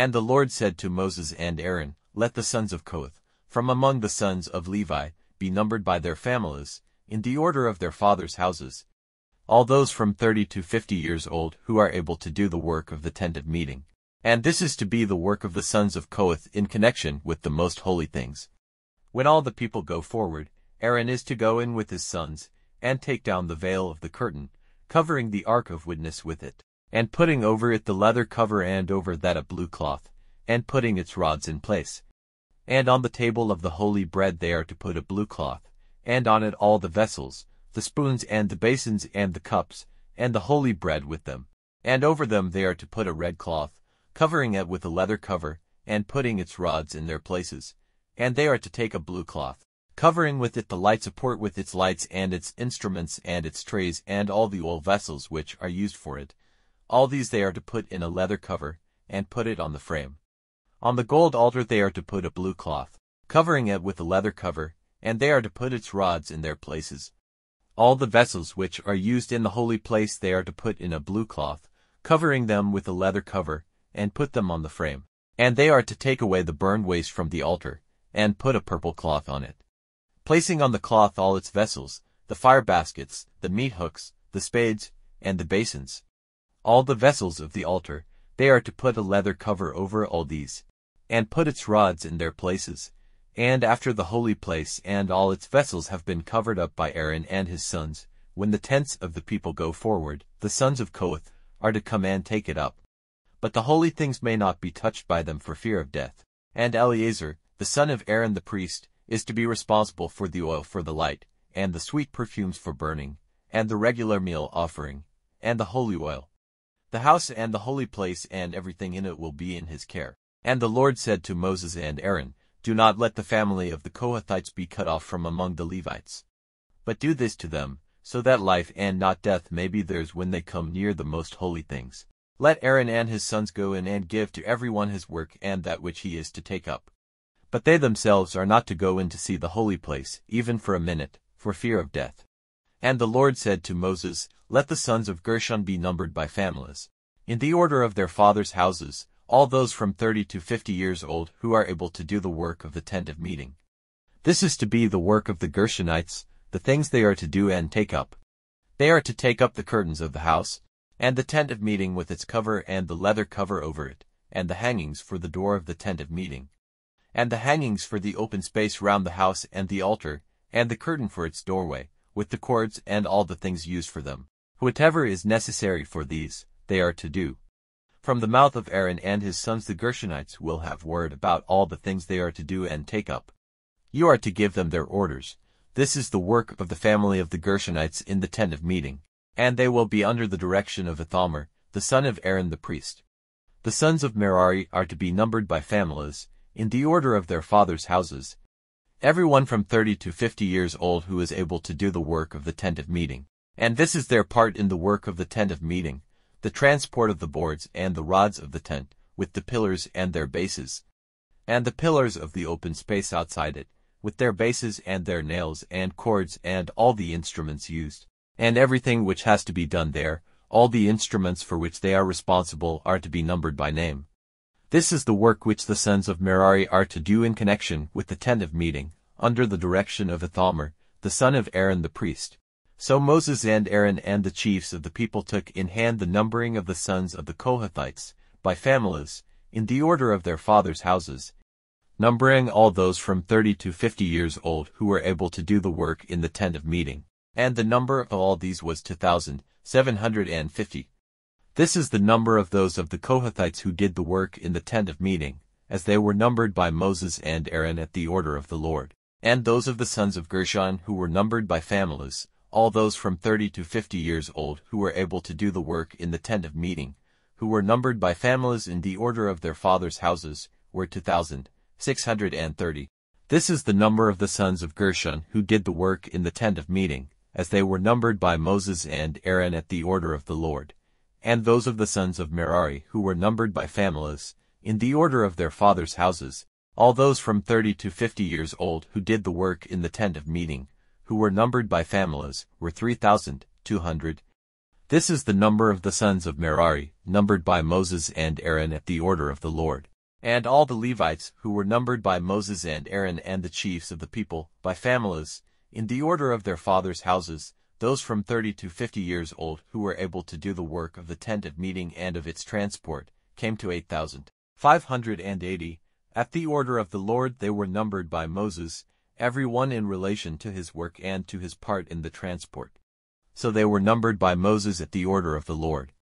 And the Lord said to Moses and Aaron, Let the sons of Kohath, from among the sons of Levi, be numbered by their families, in the order of their fathers' houses, all those from thirty to fifty years old who are able to do the work of the tent of meeting. And this is to be the work of the sons of Kohath in connection with the most holy things. When all the people go forward, Aaron is to go in with his sons, and take down the veil of the curtain, covering the ark of witness with it, and putting over it the leather cover and over that a blue cloth, and putting its rods in place. And on the table of the holy bread they are to put a blue cloth, and on it all the vessels, the spoons and the basins and the cups, and the holy bread with them. And over them they are to put a red cloth, covering it with a leather cover, and putting its rods in their places and they are to take a blue cloth, covering with it the light support with its lights and its instruments and its trays and all the oil vessels which are used for it. All these they are to put in a leather cover, and put it on the frame. On the gold altar they are to put a blue cloth, covering it with a leather cover, and they are to put its rods in their places. All the vessels which are used in the holy place they are to put in a blue cloth, covering them with a leather cover, and put them on the frame. And they are to take away the burned waste from the altar, and put a purple cloth on it. Placing on the cloth all its vessels, the fire baskets, the meat hooks, the spades, and the basins. All the vessels of the altar, they are to put a leather cover over all these, and put its rods in their places. And after the holy place and all its vessels have been covered up by Aaron and his sons, when the tents of the people go forward, the sons of Kohath are to come and take it up. But the holy things may not be touched by them for fear of death. And Eleazar, the son of Aaron the priest, is to be responsible for the oil for the light, and the sweet perfumes for burning, and the regular meal offering, and the holy oil. The house and the holy place and everything in it will be in his care. And the Lord said to Moses and Aaron, Do not let the family of the Kohathites be cut off from among the Levites. But do this to them, so that life and not death may be theirs when they come near the most holy things. Let Aaron and his sons go in and give to every one his work and that which he is to take up. But they themselves are not to go in to see the holy place, even for a minute, for fear of death. And the Lord said to Moses, Let the sons of Gershon be numbered by families, in the order of their fathers' houses, all those from thirty to fifty years old who are able to do the work of the tent of meeting. This is to be the work of the Gershonites, the things they are to do and take up. They are to take up the curtains of the house, and the tent of meeting with its cover and the leather cover over it, and the hangings for the door of the tent of meeting, and the hangings for the open space round the house and the altar, and the curtain for its doorway, with the cords and all the things used for them. Whatever is necessary for these, they are to do. From the mouth of Aaron and his sons the Gershonites will have word about all the things they are to do and take up. You are to give them their orders. This is the work of the family of the Gershonites in the tent of meeting, and they will be under the direction of Ithamar, the son of Aaron the priest. The sons of Merari are to be numbered by families, in the order of their fathers' houses, everyone from thirty to fifty years old who is able to do the work of the tent of meeting. And this is their part in the work of the tent of meeting, the transport of the boards and the rods of the tent, with the pillars and their bases, and the pillars of the open space outside it, with their bases and their nails and cords and all the instruments used, and everything which has to be done there, all the instruments for which they are responsible are to be numbered by name. This is the work which the sons of Merari are to do in connection with the tent of meeting, under the direction of Ithamar, the son of Aaron the priest. So Moses and Aaron and the chiefs of the people took in hand the numbering of the sons of the Kohathites, by families, in the order of their fathers' houses, numbering all those from thirty to fifty years old who were able to do the work in the tent of meeting. And the number of all these was two thousand seven hundred and fifty. This is the number of those of the Kohathites who did the work in the tent of meeting, as they were numbered by Moses and Aaron at the order of the Lord. And those of the sons of Gershon who were numbered by families, all those from thirty to fifty years old who were able to do the work in the tent of meeting, who were numbered by families in the order of their fathers' houses, were two thousand six hundred and thirty. This is the number of the sons of Gershon who did the work in the tent of meeting, as they were numbered by Moses and Aaron at the order of the Lord and those of the sons of Merari who were numbered by families, in the order of their fathers' houses, all those from thirty to fifty years old who did the work in the tent of meeting, who were numbered by families, were three thousand two hundred. This is the number of the sons of Merari, numbered by Moses and Aaron at the order of the Lord. And all the Levites, who were numbered by Moses and Aaron and the chiefs of the people, by families, in the order of their fathers' houses, those from thirty to fifty years old who were able to do the work of the tent of meeting and of its transport, came to eight thousand five hundred and eighty. At the order of the Lord they were numbered by Moses, every one in relation to his work and to his part in the transport. So they were numbered by Moses at the order of the Lord.